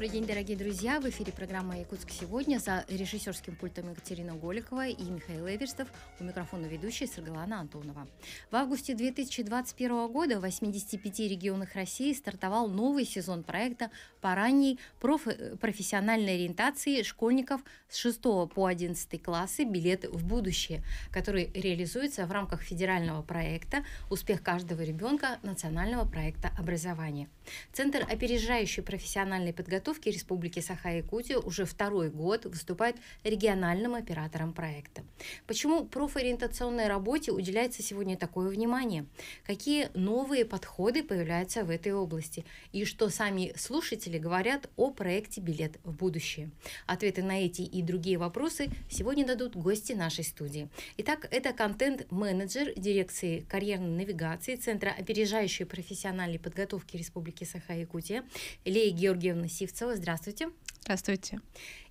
Добрый день, дорогие друзья! В эфире программа «Якутск сегодня» за режиссерским пультом Екатерина Голикова и Михаил Эверстов, у микрофона ведущая Саргалана Антонова. В августе 2021 года в 85 регионах России стартовал новый сезон проекта по ранней проф- профессиональной ориентации школьников с 6 по 11 классы «Билет в будущее», который реализуется в рамках федерального проекта «Успех каждого ребенка» национального проекта образования. Центр опережающей профессиональной подготовки Республики Саха-Якутия уже второй год выступает региональным оператором проекта. Почему профориентационной работе уделяется сегодня такое внимание? Какие новые подходы появляются в этой области? И что сами слушатели говорят о проекте «Билет в будущее»? Ответы на эти и другие вопросы сегодня дадут гости нашей студии. Итак, это контент-менеджер дирекции карьерной навигации Центра опережающей профессиональной подготовки Республики Саха-Якутия Лея Георгиевна Сивцева. Здравствуйте. Здравствуйте.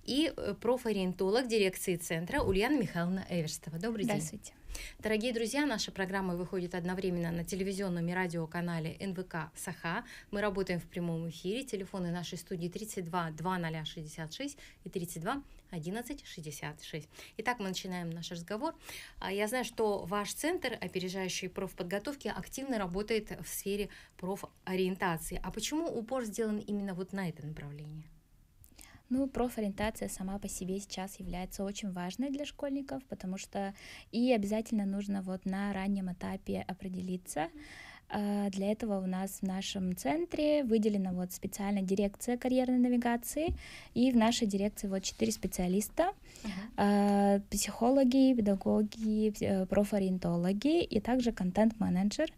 И э, профориентолог дирекции центра Ульяна Михайловна Эверстова. Добрый Здравствуйте. день. Дорогие друзья, наша программа выходит одновременно на телевизионном и радиоканале НВК «Саха». Мы работаем в прямом эфире. Телефоны нашей студии 32 2066 и 32 11 66. Итак, мы начинаем наш разговор. А, Я знаю, что ваш центр опережающей профподготовки активно работает в сфере профориентации. А почему упор сделан именно вот на это направление? Ну, профориентация сама по себе сейчас является очень важной для школьников, потому что и обязательно нужно вот на раннем этапе определиться. А, Для этого у нас в нашем центре выделена вот специальная дирекция карьерной навигации, и в нашей дирекции вот четыре специалиста, а, психологи, педагоги, э, профориентологи и также контент-менеджер.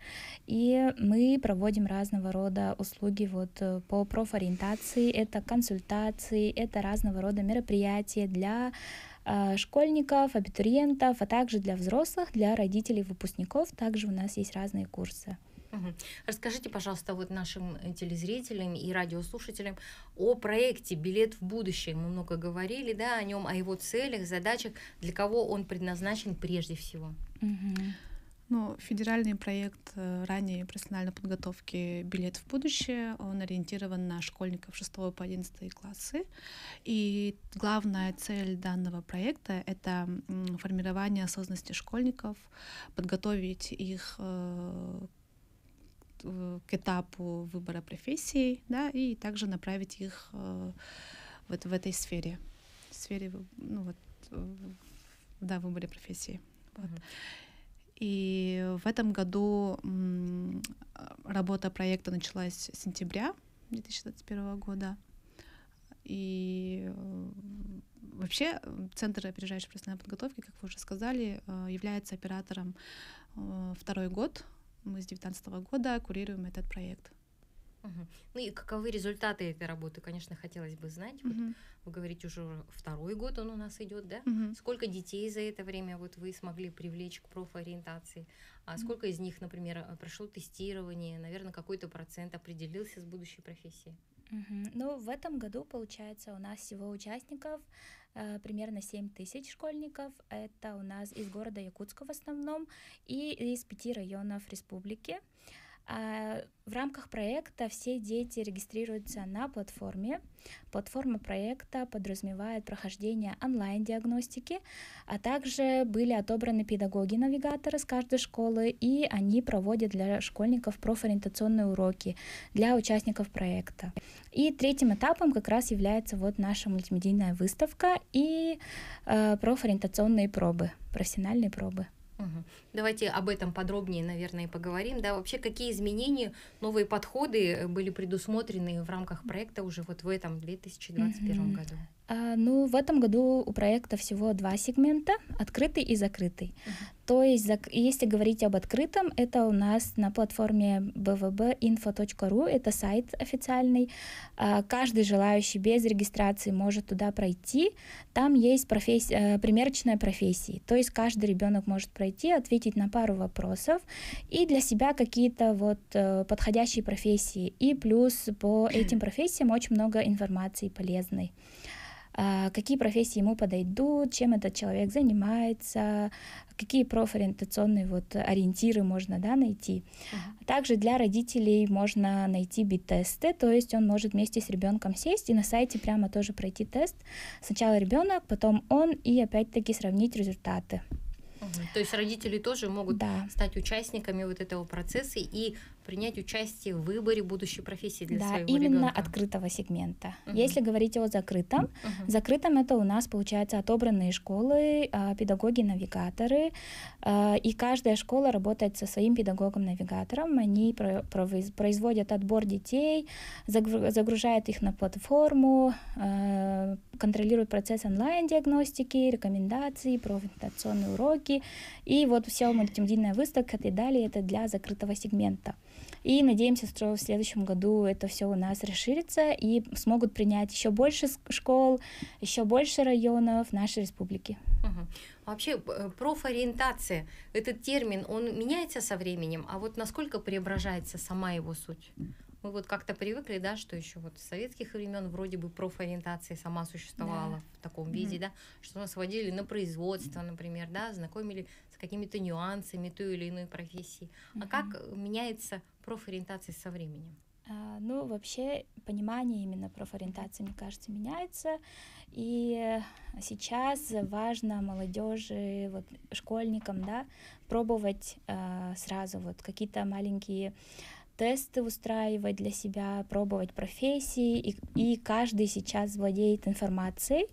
И мы проводим разного рода услуги вот э, по профориентации, это консультации, это разного рода мероприятия для а, школьников, абитуриентов, а также для взрослых, для родителей, выпускников. Также у нас есть разные курсы. Расскажите, пожалуйста, вот нашим э, телезрителям и радиослушателям о проекте «Билет в будущее». Мы много говорили да, о нем, о его целях, задачах, для кого он предназначен прежде всего. Ну, федеральный проект э, ранней профессиональной подготовки «Билет в будущее», он ориентирован на школьников 6 по 11 классы. И главная цель данного проекта — это формирование осознанности школьников, подготовить их э, э, к этапу выбора профессии, да, и также направить их э, вот в этой сфере, в сфере, ну вот, э, да, выборе профессии. Вот. И в этом году работа проекта началась с сентября 2021 года. И э, вообще Центр опережающей профессиональной подготовки, как вы уже сказали, является оператором второй год. Мы с 2019 года курируем этот проект. Мгм. Ну и каковы результаты этой работы, конечно, хотелось бы знать. Вот Мгм. вы говорите, уже второй год он у нас идет, да? Мгм. Сколько детей за это время вот вы смогли привлечь к профориентации? А сколько из них, например, э, прошло тестирование? Наверное, какой-то процент определился с будущей профессией? Мгм. Ну, в этом году, получается, у нас всего участников э, примерно 7 тысяч школьников. Это у нас из города Якутска в основном и из пяти районов республики. А в рамках проекта все дети регистрируются на платформе. Платформа проекта подразумевает прохождение онлайн-диагностики, а также были отобраны педагоги-навигаторы с каждой школы, и они проводят для школьников профориентационные уроки для участников проекта. И третьим этапом как раз является вот наша мультимедийная выставка и э, профориентационные пробы, профессиональные пробы. Давайте об этом подробнее, наверное, и поговорим. Да, вообще, какие изменения, новые подходы э, были предусмотрены в рамках проекта уже вот в этом 2021 Мгм. году? А, ну, в этом году у проекта всего два сегмента, открытый и закрытый. То есть, если говорить об открытом, это у нас на платформе bvbinfo.ru, это сайт официальный. А, Каждый желающий без регистрации может туда пройти. Там есть профессия, э, примерочная профессии. То есть каждый ребенок может пройти, ответить на пару вопросов и для себя какие-то вот э, подходящие профессии. И плюс по этим профессиям очень много информации полезной. А, какие профессии ему подойдут, чем этот человек занимается, какие профориентационные вот ориентиры можно да, найти. Uh-huh. Также для родителей можно найти бит-тесты, то есть он может вместе с ребенком сесть и на сайте прямо тоже пройти тест. Сначала ребенок, потом он и опять-таки сравнить результаты. Угу. То есть родители тоже могут да. стать участниками вот этого процесса и принять участие в выборе будущей профессии для да, своего именно ребенка. открытого сегмента. Угу. Если говорить о закрытом, угу. закрытом это у нас получается отобранные школы, а, педагоги-навигаторы, а, и каждая школа работает со своим педагогом-навигатором. Они производят отбор детей, загружают их на платформу, а, контролируют процесс онлайн-диагностики, рекомендации, профориентационные уроки, и вот вся мультимедийная выставка и далее это для закрытого сегмента. И надеемся, что в следующем году это все у нас расширится и смогут принять еще больше школ, еще больше районов нашей республики. Угу. Вообще э, профориентация, этот термин, он меняется со временем, а вот насколько преображается сама его суть? Мы вот как-то привыкли, да, что еще вот с советских времен вроде бы профориентация сама существовала да. в таком виде, mm-hmm. да, что нас водили на производство, например, да, знакомили какими-то нюансами той или иной профессии. Mm-hmm. А как меняется профориентация со временем? А, ну, вообще понимание именно профориентации, мне кажется, меняется. И сейчас важно молодежи, вот школьникам, да, пробовать э, сразу вот какие-то маленькие тесты устраивать для себя, пробовать профессии, и, и каждый сейчас владеет информацией,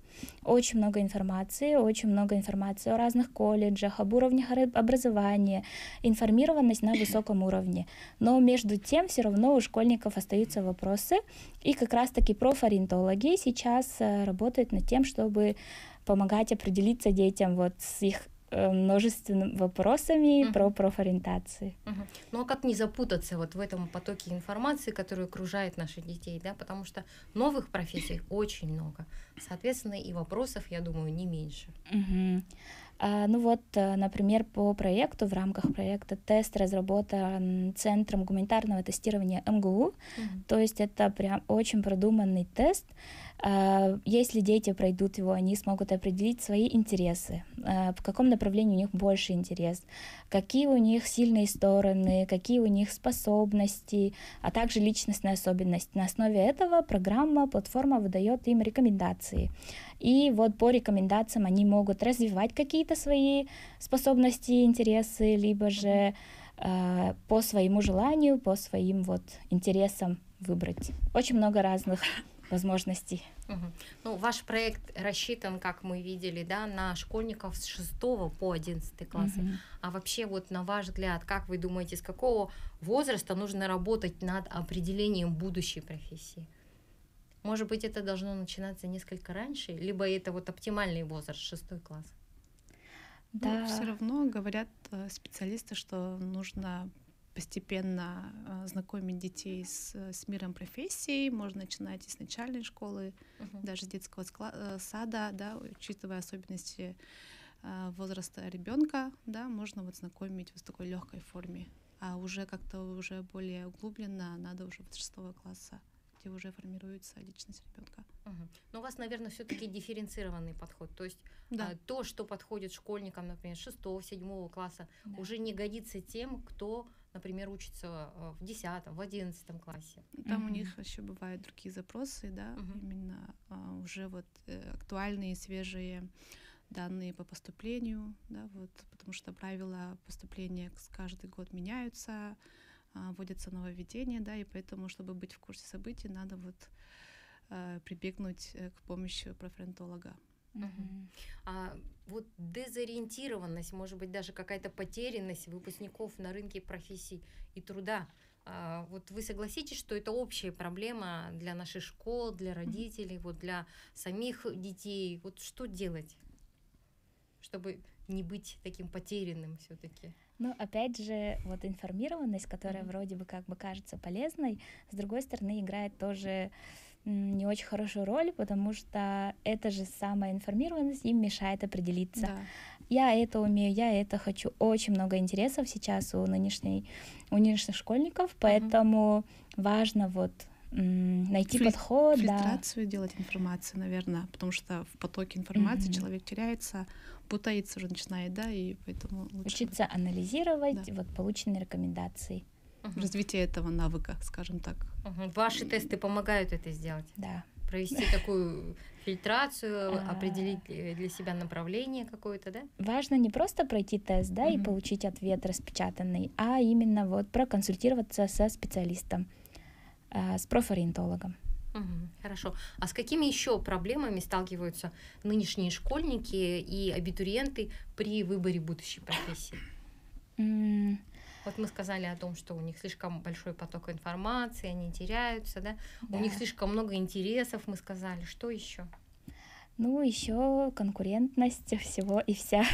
очень много информации, очень много информации о разных колледжах, об уровнях образования, информированность на высоком уровне. Но между тем все равно у школьников остаются вопросы, и как раз-таки профориентологи сейчас э, работают над тем, чтобы помогать определиться детям вот с их множественными вопросами uh-huh. про профориентации. Uh-huh. Ну а как не запутаться вот в этом потоке информации, который окружает наших детей, да, потому что новых профессий очень много, соответственно и вопросов, я думаю, не меньше. Uh-huh. А, ну вот, э, например, по проекту, в рамках проекта тест разработан Центром гуманитарного тестирования МГУ, uh-huh. то есть это прям очень продуманный тест, а, если дети пройдут его, они смогут определить свои интересы, а, в каком направлении у них больше интерес, какие у них сильные стороны, какие у них способности, а также личностная особенность. На основе этого программа, платформа выдает им рекомендации. И вот по рекомендациям они могут развивать какие-то свои способности, интересы, либо же э, по своему желанию, по своим вот интересам выбрать. Очень много разных возможностей. Угу. Ну, ваш проект рассчитан, как мы видели, да, на школьников с 6 по 11 класс. Угу. А вообще, вот на ваш взгляд, как вы думаете, с какого возраста нужно работать над определением будущей профессии? Может быть, это должно начинаться несколько раньше, либо это вот оптимальный возраст, шестой класс? Да. Ну, все равно говорят э, специалисты, что нужно постепенно э, знакомить детей с, с миром профессий. Можно начинать и с начальной школы, uh-huh. даже с детского э, сада, да, учитывая особенности возраста ребенка, да, можно вот знакомить вот в такой легкой форме. А уже как-то уже более углубленно надо уже вот шестого класса где уже формируется личность ребенка. Угу. Но у вас, наверное, все-таки дифференцированный подход. То есть да. а, то, что подходит школьникам, например, шестого, седьмого класса, да. уже не годится тем, кто например, учатся э, в 10 в 11 классе. Там mm-hmm. у них еще бывают другие запросы, да, mm-hmm. именно а, уже вот э, актуальные, свежие данные по поступлению, да, вот, потому что правила поступления с каждый год меняются, вводятся нововведения, да, и поэтому, чтобы быть в курсе событий, надо вот а, прибегнуть э, к помощи профориентолога. Угу. А вот дезориентированность, может быть, даже какая-то потерянность выпускников на рынке профессий и труда. А, вот вы согласитесь, что это общая проблема для наших школ, для родителей, вот для самих детей. Вот что делать, чтобы не быть таким потерянным все-таки? Ну, опять же, вот информированность, которая mm-hmm. вроде бы как бы кажется полезной, с другой стороны, играет тоже не очень хорошую роль, потому что эта же самая информированность им мешает определиться. Да. Я это умею, я это хочу. Очень много интересов сейчас у нынешней, у нынешних школьников, поэтому mm-hmm. важно вот найти Филь- подход, да. Фильтрацию делать информации, наверное, потому что в потоке информации Мгм. человек теряется, путается уже начинает, да, и поэтому лучше Учиться анализировать Да. вот полученные рекомендации. Мгм. развитие этого навыка, скажем так. Мгм. Ваши тесты помогают это сделать? Да. Провести такую фильтрацию, А. определить для себя направление какое-то, да? Важно не просто пройти тест, да, и получить ответ распечатанный, а именно вот проконсультироваться со специалистом, с профориентологом. Хорошо. А с какими еще проблемами сталкиваются нынешние школьники и абитуриенты при выборе будущей профессии? Вот мы сказали о том, что у них слишком большой поток информации, они теряются, да? да. У них слишком много интересов, мы сказали. Что еще? Ну, еще конкурентность всего и вся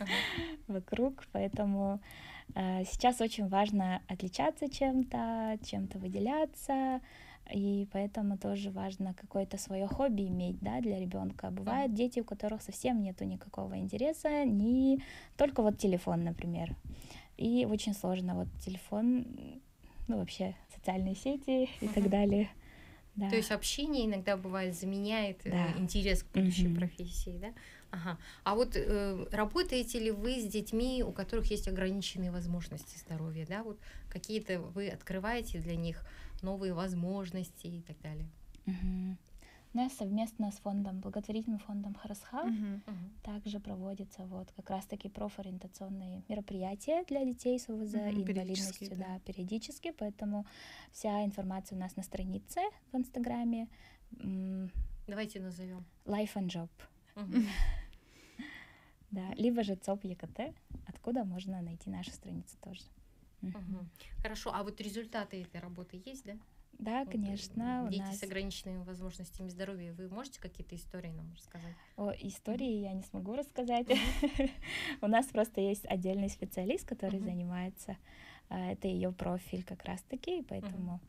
вокруг, поэтому э, сейчас очень важно отличаться чем-то, чем-то выделяться, и поэтому тоже важно какое-то свое хобби иметь, да, для ребенка. Бывают дети, у которых совсем нету никакого интереса, не только вот телефон, например, и очень сложно вот телефон, ну вообще социальные сети и так далее. Да. То есть общение иногда бывает заменяет э, Да. интерес к будущей Мгм. профессии, да? Ага. А вот э, работаете ли вы с детьми, у которых есть ограниченные возможности здоровья, да? Вот какие-то вы открываете для них новые возможности и так далее. Мгм. Нас совместно с фондом, благотворительным фондом Харасхал Мгм. Мгм. также проводятся вот как раз-таки профориентационные мероприятия для детей с ОВЗ Мгм, и инвалидностью, да. да, периодически, поэтому вся информация у нас на странице в Инстаграме Давайте назовем. Life and Job, Мгм. да, либо же ЦОП ЕКТ, откуда можно найти нашу страницу тоже. Мгм. Хорошо. А вот результаты этой работы есть, да? Да, э, конечно, Дети нас с ограниченными возможностями здоровья. Вы можете какие-то истории нам рассказать? О истории я не смогу рассказать. У нас просто есть отдельный специалист, который занимается. а, Это ее профиль как раз-таки, и поэтому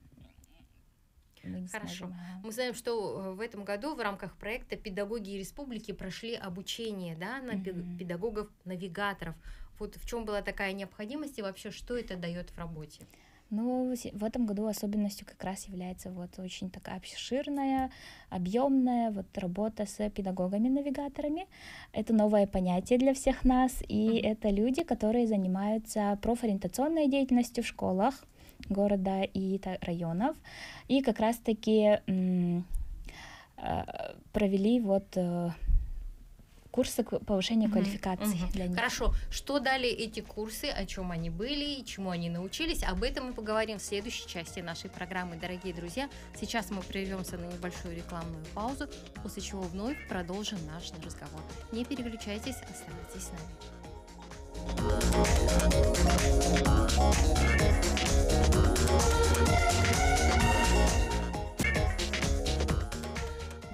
мы Хорошо. сможем. ага. Мы знаем, что э, в этом году в рамках проекта «Педагоги республики» прошли обучение да, на Мгм. педагогов-навигаторов. Вот в чем была такая необходимость и вообще что это дает в работе? Ну, се- в этом году особенностью как раз является вот очень такая обширная, объемная вот работа с педагогами-навигаторами. Это новое понятие для всех нас, и это люди, которые занимаются профориентационной деятельностью в школах города и районов, и как раз-таки э, провели вот э, курсы повышения Мгм, квалификации мгм. для них. Хорошо, что дали эти курсы, о чем они были, чему они научились, об этом мы поговорим в следующей части нашей программы, дорогие друзья. Сейчас мы прервемся на небольшую рекламную паузу, после чего вновь продолжим наш разговор. Не переключайтесь, оставайтесь с нами.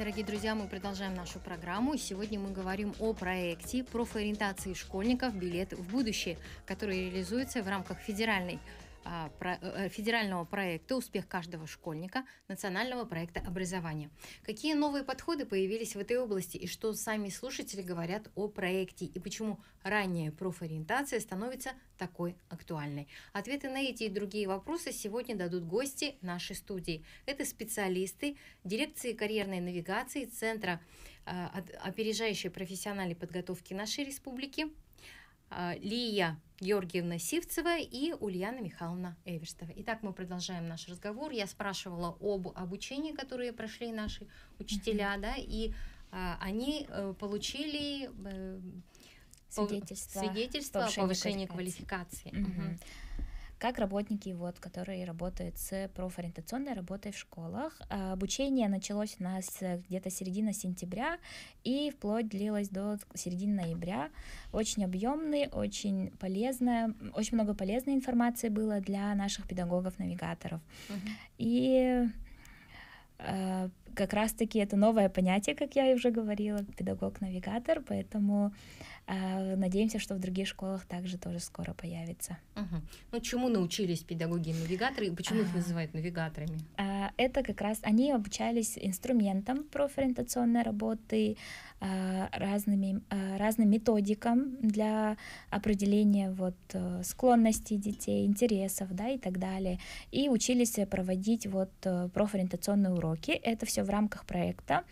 Дорогие друзья, мы продолжаем нашу программу. И Сегодня мы говорим о проекте профориентации школьников «Билет в будущее», который реализуется в рамках федеральной федерального проекта «Успех каждого школьника» национального проекта образования. Какие новые подходы появились в этой области и что сами слушатели говорят о проекте и почему ранняя профориентация становится такой актуальной? Ответы на эти и другие вопросы сегодня дадут гости нашей студии. Это специалисты дирекции карьерной навигации Центра э, от- опережающей профессиональной подготовки нашей республики э, Лия Георгиевна Сивцева и Ульяна Михайловна Эверстова. Итак, мы продолжаем наш разговор. Я спрашивала об обучении, которые прошли наши учителя, да, и а, они э, получили э, Свидетельство. свидетельство о повышении квалификации. квалификации. Мгм. Как работники, вот, которые работают с профориентационной работой в школах. А Обучение началось у нас э, где-то середина сентября и вплоть длилось до середины ноября. Очень объемный, очень полезная, очень много полезной информации было для наших педагогов-навигаторов. Мгм. И э, как раз-таки это новое понятие, как я уже говорила, педагог-навигатор, поэтому э, надеемся, что в других школах также тоже скоро появится. Угу. Ну, чему научились педагоги-навигаторы и почему а, их называют навигаторами? А, это как раз они обучались инструментам профориентационной работы, а, разными, а, разным методикам для определения вот э, склонностей детей, интересов, да, и так далее. И учились проводить вот э, профориентационные уроки. Это все в рамках проекта.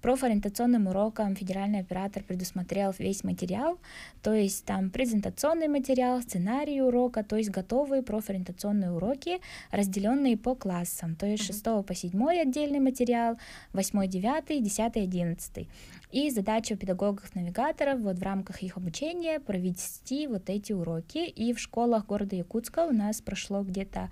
Профориентационным урокам федеральный оператор предусмотрел весь материал, то есть там презентационный материал, сценарий урока, то есть готовые профориентационные уроки, разделенные по классам, то есть 6 по 7 отдельный материал, 8, 9, 10, 11. И задача педагогов-навигаторов вот в рамках их обучения провести вот эти уроки. И в школах города Якутска у нас прошло где-то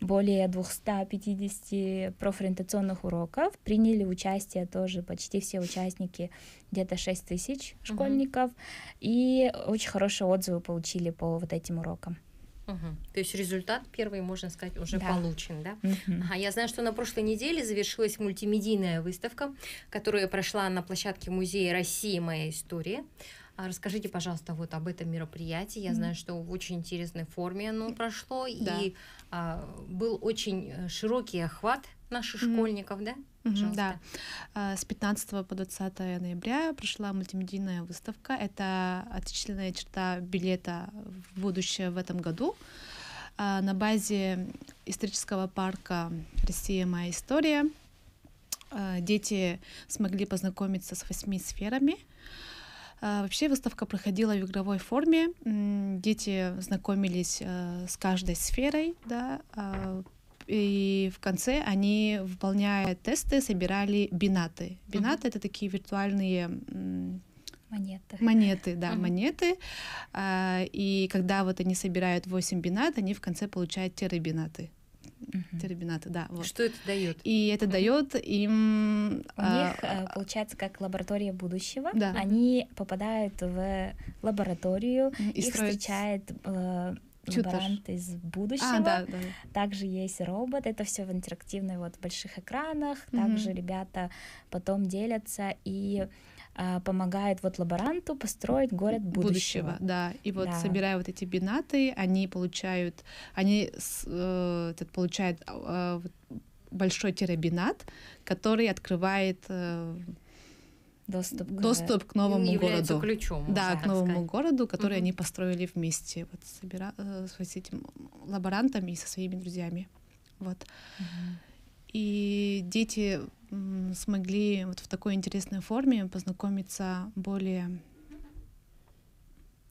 более 250 профориентационных уроков. Приняли участие тоже почти все участники, где-то 6 тысяч школьников. Угу. И очень хорошие отзывы получили по вот этим урокам. Угу. То есть результат первый, можно сказать, уже да. получен, да? Угу. Ага, я знаю, что на прошлой неделе завершилась мультимедийная выставка, которая прошла на площадке Музея России «Моя история». А расскажите, пожалуйста, вот об этом мероприятии. Я mm знаю, что в очень интересной форме оно прошло, да. и а, был очень э, широкий охват наших mm школьников, да? Mm-hmm, да. А, с 15 по 20 ноября прошла мультимедийная выставка. Это отличительная черта билета в будущее в этом году. А, на базе исторического парка «Россия. Моя история» дети смогли познакомиться с восьми сферами — вообще выставка проходила в игровой форме. Дети знакомились э, с каждой сферой, да, а, и в конце они, выполняя тесты, собирали бинаты. Бинаты uh-huh. это такие виртуальные монеты. Монеты, да, uh-huh. монеты. А, и когда вот они собирают 8 бинат, они в конце получают терабинаты uh-huh. терабинаты, да. Вот. Что это дает? И это дает им... У а, них а, получается как лаборатория будущего. Да. Они попадают в лабораторию, и их строят... встречает э, лаборант из будущего. А, да, да. Также есть робот. Это все в интерактивной вот больших экранах. Также mm-hmm. ребята потом делятся и а, помогает вот лаборанту построить город будущего. будущего да, и вот да. собирая вот эти бинаты, они получают, они э, получают э, большой терабинат, который открывает э, доступ, к... доступ к новому городу. ключом. Да, к новому сказать. городу, который угу. они построили вместе, вот собира... Э, с этим лаборантами и со своими друзьями. Вот. Угу. И дети смогли вот в такой интересной форме познакомиться более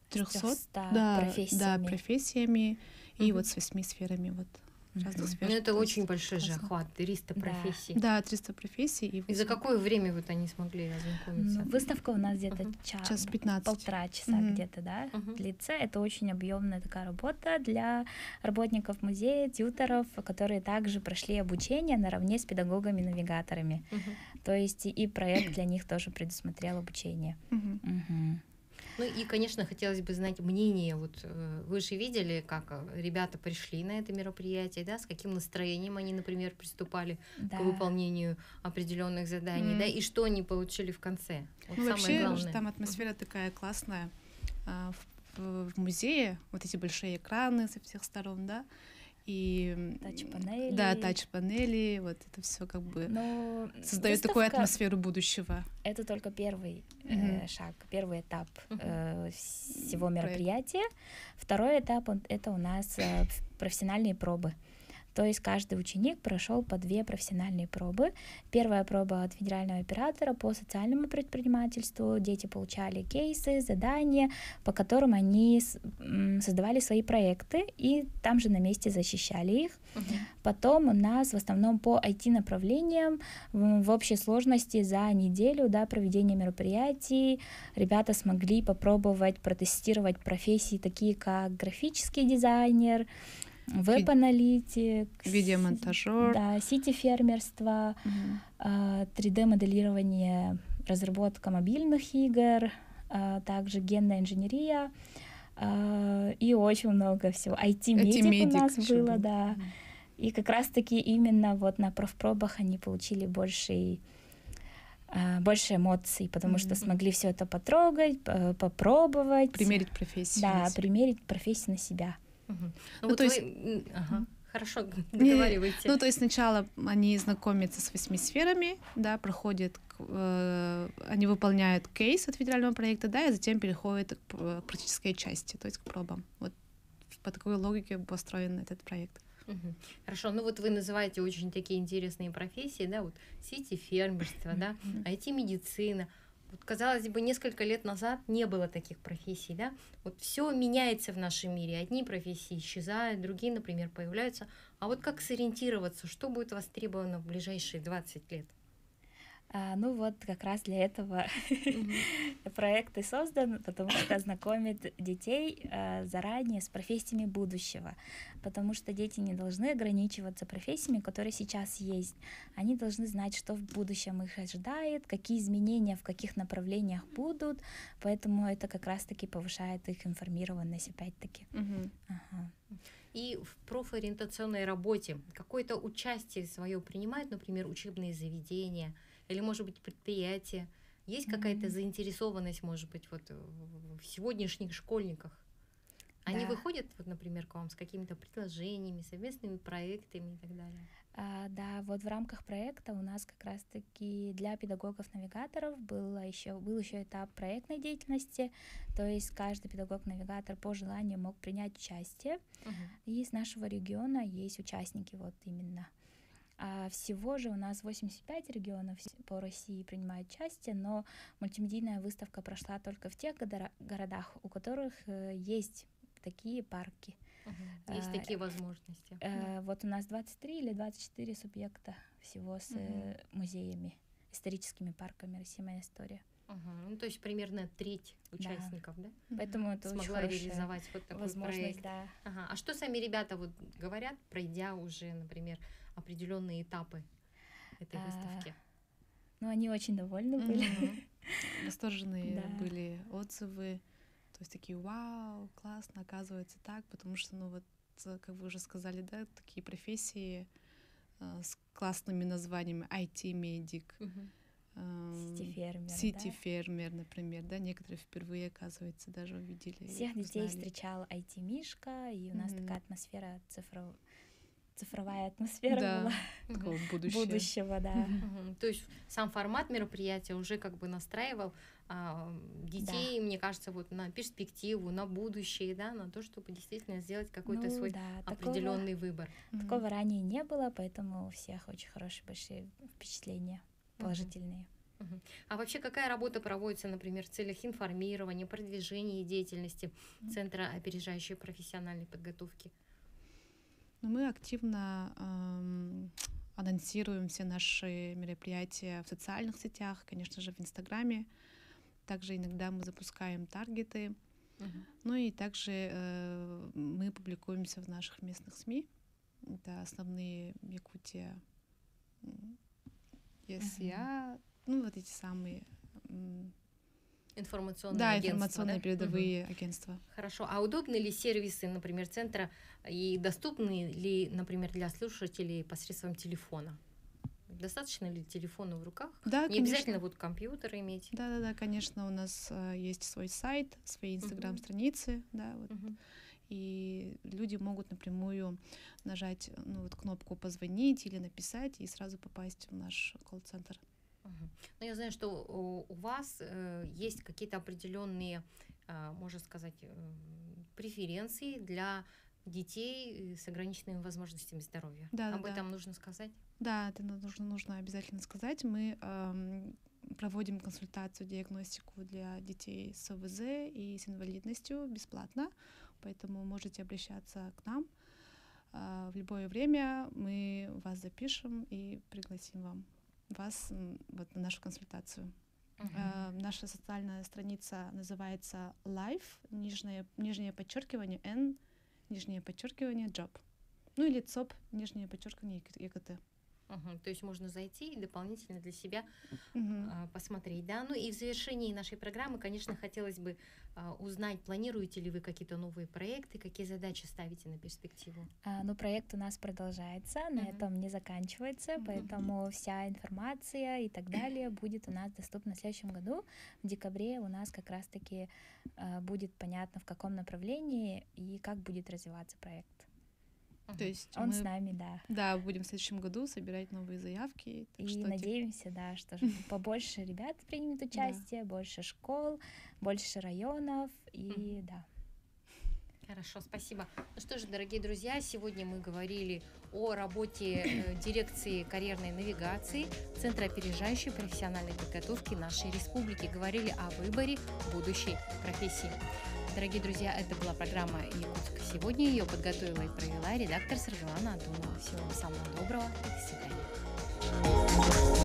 300, да, профессиями. Да, профессиями угу. и вот с восьми сферами вот разных сфер. Ну, это очень большой же охват, 300 да. профессий. Да, 300 профессий. И, и за какое время вот они смогли ознакомиться? Ну, выставка у нас где-то uh-huh. час, час 15. полтора часа uh-huh. где-то, да, uh-huh. длится. Это очень объемная такая работа для работников музея, тьютеров, которые также прошли обучение наравне с педагогами-навигаторами. Uh-huh. То есть и проект для них тоже предусмотрел обучение. Uh-huh. Uh-huh. Ну и, конечно, хотелось бы знать мнение. Вот э, вы же видели, как э, ребята пришли на это мероприятие, да, с каким настроением они, например, приступали да. к выполнению определенных заданий, mm. да, и что они получили в конце. Вот ну, вообще, главное. там атмосфера такая классная а, в, в музее, вот эти большие экраны со всех сторон, да, и тач-панели. Да, тач-панели, вот это все как бы Но создает такую атмосферу будущего. Это только первый mm-hmm. э, шаг, первый этап э, всего мероприятия. Второй этап это у нас э, профессиональные пробы. То есть каждый ученик прошел по две профессиональные пробы. Первая проба от федерального оператора по социальному предпринимательству. Дети получали кейсы, задания, по которым они создавали свои проекты и там же на месте защищали их. Угу. Потом у нас в основном по IT-направлениям в общей сложности за неделю да, проведения мероприятий ребята смогли попробовать протестировать профессии такие как графический дизайнер, веб-аналитик, видеомонтажер, да, сити-фермерство, угу. 3D-моделирование, разработка мобильных игр, а, также генная инженерия а, и очень много всего. IT-медик у нас было, был. да. И как раз-таки именно вот на профпробах они получили больший а, больше эмоций, потому mm-hmm. что смогли все это потрогать, попробовать. Примерить профессию. Да, примерить профессию на себя. Mm-hmm. Ну, ну вот то есть... Вы... Ага. Хорошо, договаривайте. Ну, то есть сначала они знакомятся с восьми сферами, да, проходят, э, они выполняют кейс от федерального проекта, да, и затем переходят к практической части, то есть к пробам. Вот по такой логике построен этот проект. Угу. Хорошо, ну вот вы называете очень такие интересные профессии, да, вот сети фермерства, да, IT-медицина. Вот, казалось бы, несколько лет назад не было таких профессий, да? Вот все меняется в нашем мире. Одни профессии исчезают, другие, например, появляются. А вот как сориентироваться, что будет востребовано в ближайшие 20 лет? А, ну вот как раз для этого проект и создан, потому что знакомит детей а, заранее с профессиями будущего, потому что дети не должны ограничиваться профессиями, которые сейчас есть. Они должны знать, что в будущем их ожидает, какие изменения в каких направлениях будут, поэтому это как раз-таки повышает их информированность опять-таки. И в профориентационной работе какое-то участие свое принимают, например, учебные заведения – или, может быть, предприятие. Есть mm-hmm. какая-то заинтересованность, может быть, вот в сегодняшних школьниках? Они да. выходят, вот, например, к вам с какими-то предложениями, совместными проектами и так далее? А, да, вот в рамках проекта у нас как раз-таки для педагогов-навигаторов было еще, был еще этап проектной деятельности, то есть каждый педагог-навигатор по желанию мог принять участие, uh-huh. и с нашего региона есть участники вот именно. А всего же у нас 85 регионов по России принимают участие, но мультимедийная выставка прошла только в тех городах, у которых э, есть такие парки. Угу. Есть а, такие возможности. А, вот у нас 23 или 24 субъекта всего с угу. музеями, историческими парками Россия моя история. Угу. Ну, то есть примерно треть участников, да? да? Поэтому это смогла очень реализовать вот такой возможность, проект. Да. Ага. А что сами ребята вот говорят, пройдя уже, например, определенные этапы этой а, выставки? Ну, они очень довольны были. Восторженные были отзывы. То есть такие, вау, классно, оказывается так, потому что, ну вот, как вы уже сказали, да, такие профессии э, с классными названиями IT-медик, Сити-фермер. Сити-фермер, да? например, да, некоторые впервые, оказывается, даже увидели. Всех детей встречал IT-мишка, и у нас mm-hmm. такая атмосфера цифровая цифровая атмосфера да, была такого будущего. будущего, да. Угу. То есть сам формат мероприятия уже как бы настраивал а, детей, да. мне кажется, вот на перспективу, на будущее, да, на то, чтобы действительно сделать какой-то ну, свой да, определенный такого, выбор. Такого угу. ранее не было, поэтому у всех очень хорошие большие впечатления, положительные. Угу. А вообще какая работа проводится, например, в целях информирования, продвижения деятельности Центра опережающей профессиональной подготовки? Но мы активно эм, анонсируем все наши мероприятия в социальных сетях, конечно же, в Инстаграме. Также иногда мы запускаем таргеты. Uh-huh. Ну и также э, мы публикуемся в наших местных СМИ. Это основные Якутия, ЕСЯ, uh-huh. ну вот эти самые информационные да, агентства. информационные да? передовые угу. агентства. Хорошо. А удобны ли сервисы, например, центра и доступны ли, например, для слушателей посредством телефона? Достаточно ли телефона в руках? Да, Не конечно. обязательно вот компьютер иметь. Да, да, да, конечно, у нас э, есть свой сайт, свои инстаграм-страницы, uh-huh. да, вот. Uh-huh. И люди могут напрямую нажать ну, вот кнопку позвонить или написать и сразу попасть в наш колл-центр. Ну, я знаю, что у, вас э, есть какие-то определенные, э, можно сказать, э, преференции для детей с ограниченными возможностями здоровья. Да, Об да, этом да. нужно сказать? Да, это нужно, нужно обязательно сказать. Мы эм, проводим консультацию, диагностику для детей с ОВЗ и с инвалидностью бесплатно, поэтому можете обращаться к нам. Э, в любое время мы вас запишем и пригласим вам вас вот, на нашу консультацию. Uh-huh. Э, наша социальная страница называется Life, нижнее, нижнее подчеркивание N, нижнее подчеркивание Job. Ну или ЦОП, нижнее подчеркивание ЕКТ. Угу, то есть можно зайти и дополнительно для себя угу. а, посмотреть, да. Ну и в завершении нашей программы, конечно, хотелось бы а, узнать, планируете ли вы какие-то новые проекты, какие задачи ставите на перспективу? А, ну проект у нас продолжается, на угу. этом не заканчивается, угу. поэтому вся информация и так далее будет у нас доступна в следующем году. В декабре у нас как раз-таки а, будет понятно, в каком направлении и как будет развиваться проект. То есть он мы, с нами, да. Да, будем в следующем году собирать новые заявки. И что надеемся, типа... да, что побольше ребят примет участие, больше школ, больше районов и да. Хорошо, спасибо. Ну что же, дорогие друзья, сегодня мы говорили о работе э, дирекции карьерной навигации Центра опережающей профессиональной подготовки нашей республики. Говорили о выборе будущей профессии. Дорогие друзья, это была программа «Якутск сегодня». Ее подготовила и провела редактор Саргалана Антонова. Всего самого доброго и до свидания.